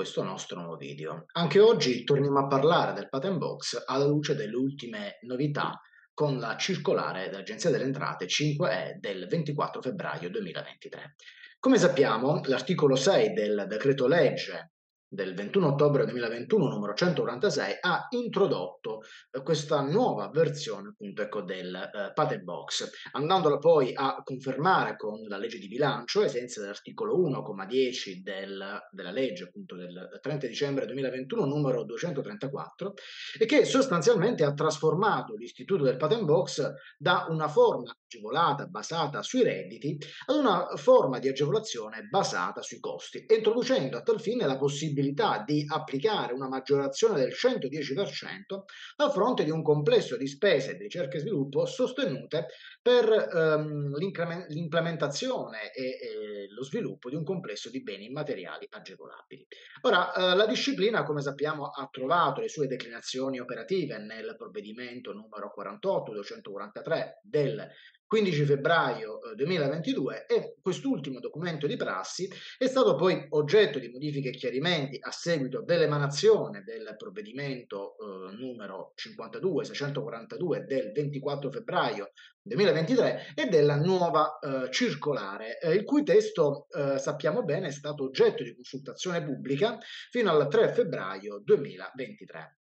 questo nostro nuovo video. Anche oggi torniamo a parlare del patent box alla luce delle ultime novità con la circolare dell'Agenzia delle Entrate 5E del 24 febbraio 2023. Come sappiamo, l'articolo 6 del decreto legge del 21 ottobre 2021 numero 146 ha introdotto eh, questa nuova versione appunto ecco del eh, patent box. Andandola poi a confermare con la legge di bilancio ai dell'articolo 1,10 del, della legge appunto del 30 dicembre 2021 numero 234 e che sostanzialmente ha trasformato l'istituto del patent box da una forma agevolata basata sui redditi ad una forma di agevolazione basata sui costi introducendo a tal fine la possibilità possibilità di applicare una maggiorazione del 110% a fronte di un complesso di spese di ricerca e sviluppo sostenute per ehm, l'implementazione e, e, lo sviluppo di un complesso di beni immateriali agevolabili. Ora, eh, la disciplina, come sappiamo, ha trovato le sue declinazioni operative nel provvedimento numero 48-243 del 15 febbraio 2022 eh, e quest'ultimo documento di prassi è stato poi oggetto di modifiche e chiarimenti a seguito dell'emanazione del provvedimento eh, numero 52-642 del 24 febbraio 2023 e della nuova eh, circolare, eh, il cui testo eh, sappiamo bene è stato oggetto di consultazione pubblica fino al 3 febbraio 2023.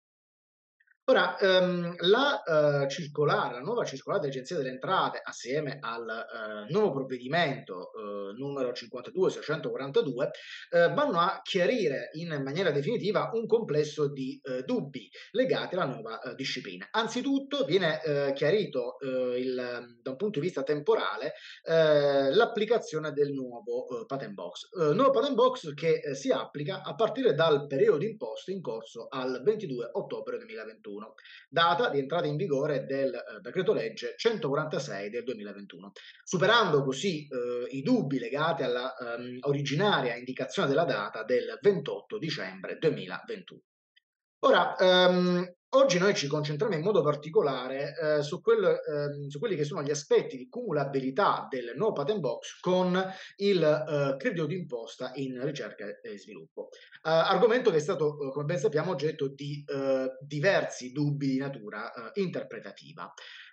Ora, ehm, la eh, circolare, la nuova circolare dell'Agenzia delle Entrate, assieme al eh, nuovo provvedimento eh, numero 52-642, eh, vanno a chiarire in maniera definitiva un complesso di eh, dubbi legati alla nuova eh, disciplina. Anzitutto viene chiarito il, da un punto di vista temporale l'applicazione del nuovo patent box. nuovo patent box che si applica a partire dal periodo imposto in corso al 22 ottobre 2021. 2021, data di entrata in vigore del eh, decreto legge 146 del 2021, superando così eh, i dubbi legati alla ehm, originaria indicazione della data del 28 dicembre 2021. Ora, ehm, Oggi noi ci concentriamo in modo particolare eh, su, quel, eh, su, quelli che sono gli aspetti di cumulabilità del nuovo patent box con il eh, credito d'imposta in ricerca e sviluppo. Eh, argomento che è stato, eh, come ben sappiamo, oggetto di eh, diversi dubbi di natura interpretativa.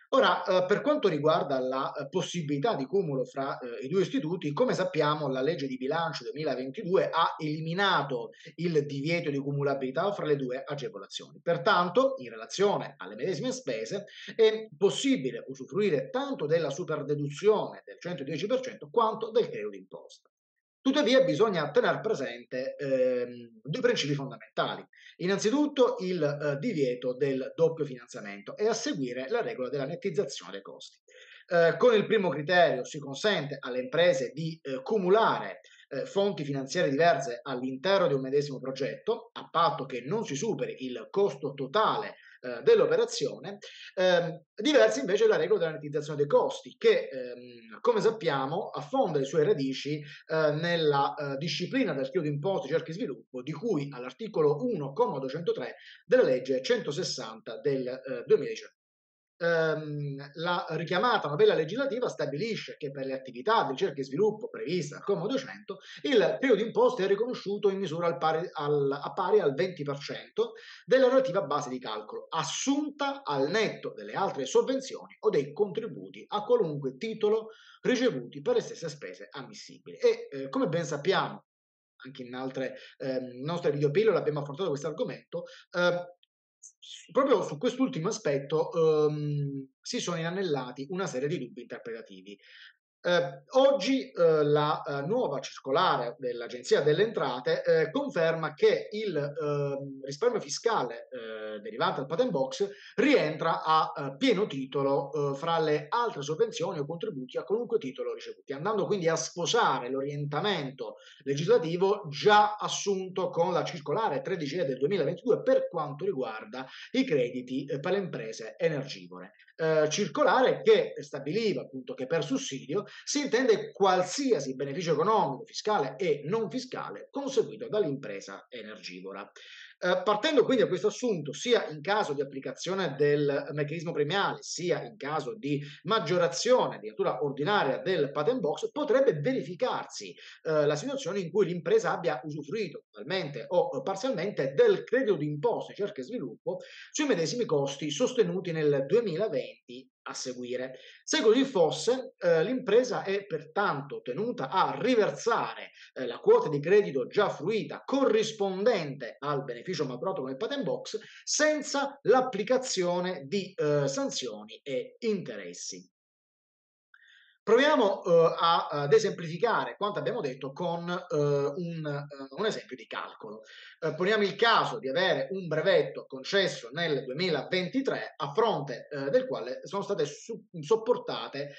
Ora, eh, per quanto riguarda la eh, possibilità di cumulo fra eh, i due istituti, come sappiamo la legge di bilancio 2022 ha eliminato il divieto di cumulabilità fra le due agevolazioni. Pertanto, in relazione alle medesime spese, è possibile usufruire tanto della superdeduzione del 110% quanto del credito d'imposta. Tuttavia bisogna tenere presente ehm, due principi fondamentali. Innanzitutto il eh, divieto del doppio finanziamento e a seguire la regola della nettizzazione dei costi. Eh, con il primo criterio si consente alle imprese di eh, cumulare eh, fonti finanziarie diverse all'interno di un medesimo progetto, a patto che non si superi il costo totale eh, dell'operazione, ehm, diversa invece è la regola della nettizzazione dei costi, che ehm, come sappiamo affonda le sue radici eh, nella eh, disciplina del credito d'imposta cerchi e sviluppo, di cui all'articolo 1,203 della legge 160 del 2019 ehm, la richiamata novella legislativa stabilisce che per le attività di ricerca e sviluppo previste al comma 200 il periodo d'imposta è riconosciuto in misura al pari al, a pari al 20% della relativa base di calcolo, assunta al netto delle altre sovvenzioni o dei contributi a qualunque titolo ricevuti per le stesse spese ammissibili. E eh, come ben sappiamo, anche in altre eh, nostre videopillole abbiamo affrontato questo argomento, eh, proprio su quest'ultimo aspetto ehm, si sono inanellati una serie di dubbi interpretativi. Eh, oggi eh, la eh, nuova circolare dell'Agenzia delle Entrate eh, conferma che il ehm, risparmio fiscale eh, derivante dal patent box rientra a eh, pieno titolo fra le altre sovvenzioni o contributi a qualunque titolo ricevuti, andando quindi a sposare l'orientamento legislativo già assunto con la circolare 13 del 2022 per quanto riguarda i crediti per le imprese energivore. circolare che stabiliva appunto che per sussidio si intende qualsiasi beneficio economico, fiscale e non fiscale conseguito dall'impresa energivora. Eh, partendo quindi da questo assunto, sia in caso di applicazione del meccanismo premiale, sia in caso di maggiorazione di natura ordinaria del patent box, potrebbe verificarsi eh, la situazione in cui l'impresa abbia usufruito totalmente o parzialmente del credito d'imposta ricerca e sviluppo sui medesimi costi sostenuti nel 2020 a seguire. Se così fosse, eh, l'impresa è pertanto tenuta a riversare eh, la quota di credito già fruita corrispondente al beneficio maturato con il patent box senza l'applicazione di eh, sanzioni e interessi. Proviamo uh, a, ad esemplificare quanto abbiamo detto con uh, un, uh, un, esempio di calcolo. poniamo il caso di avere un brevetto concesso nel 2023 a fronte del quale sono state su- sopportate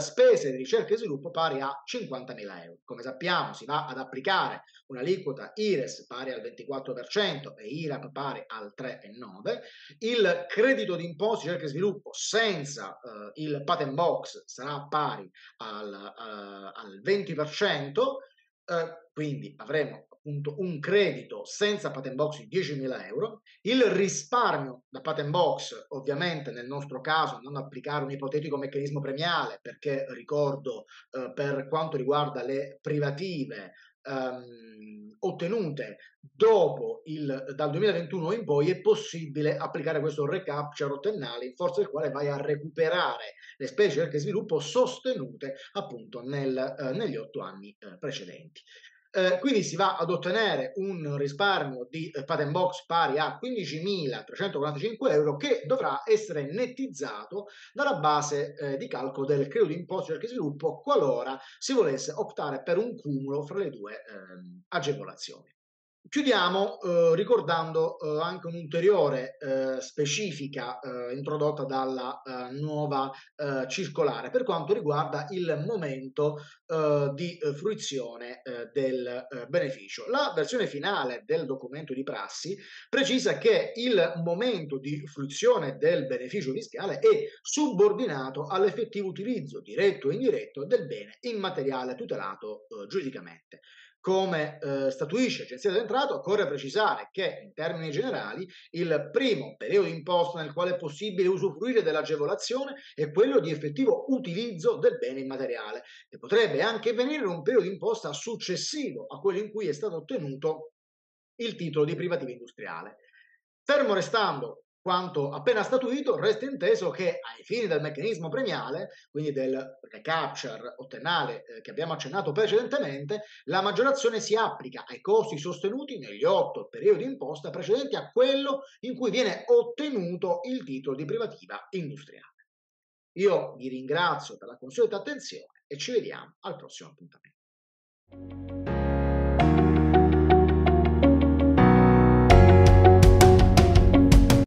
spese di ricerca e sviluppo pari a 50.000 euro. Come sappiamo si va ad applicare un'aliquota IRES pari al 24% e IRAP pari al 3,9%. Il credito d'imposta ricerca e sviluppo senza il patent box sarà pari pari al, uh, al 20%, uh, eh, quindi avremo appunto un credito senza patent box di 10.000 euro, il risparmio da patent box ovviamente nel nostro caso non applicare un ipotetico meccanismo premiale perché ricordo uh, per quanto riguarda le privative ehm, ottenute dopo il, dal 2021 in poi è possibile applicare questo recapture ottennale in forza del quale vai a recuperare le specie di ricerca e sviluppo sostenute appunto nel, eh, negli otto anni eh, precedenti. Eh, quindi si va ad ottenere un risparmio di eh, patent box pari a 15.345 euro che dovrà essere nettizzato dalla base eh, di calcolo del credito di imposta di sviluppo qualora si volesse optare per un cumulo fra le due ehm, agevolazioni. Chiudiamo eh, ricordando eh, anche un'ulteriore eh, specifica eh, introdotta dalla eh, nuova eh, circolare per quanto riguarda il momento di fruizione del beneficio. La versione finale del documento di prassi precisa che il momento di fruizione del beneficio fiscale è subordinato all'effettivo utilizzo diretto o indiretto del bene immateriale tutelato giuridicamente. Come eh, statuisce l'Agenzia dell'Entrato, occorre precisare che, in termini generali, il primo periodo d'imposta nel quale è possibile usufruire dell'agevolazione è quello di effettivo utilizzo del bene immateriale, che potrebbe anche venire un periodo d'imposta successivo a quello in cui è stato ottenuto il titolo di privativa industriale. Fermo restando quanto appena statuito, resta inteso che ai fini del meccanismo premiale, quindi del recapture ottennale eh, che abbiamo accennato precedentemente, la maggiorazione si applica ai costi sostenuti negli otto periodi imposta precedenti a quello in cui viene ottenuto il titolo di privativa industriale. Io vi ringrazio per la consueta attenzione e ci vediamo al prossimo appuntamento.